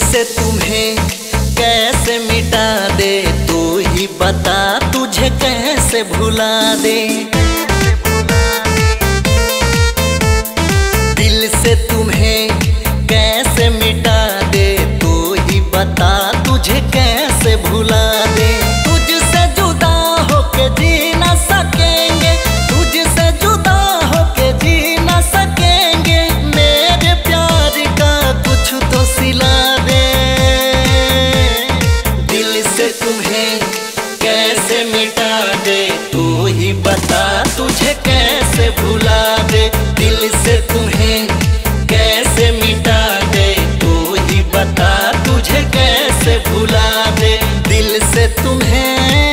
से तुम्हें कैसे मिटा दे, तू ही बता तुझे कैसे भुला दे। दिल से तुम्हें कैसे मिटा दे, तू ही बता तुझे कैसे भुला तुम्हें कैसे मिटा दे? तू ही बता तुझे कैसे भुला दे? दिल से तुम्हें कैसे मिटा दे? तू ही बता तुझे कैसे भुला दे? दिल से तुम्हें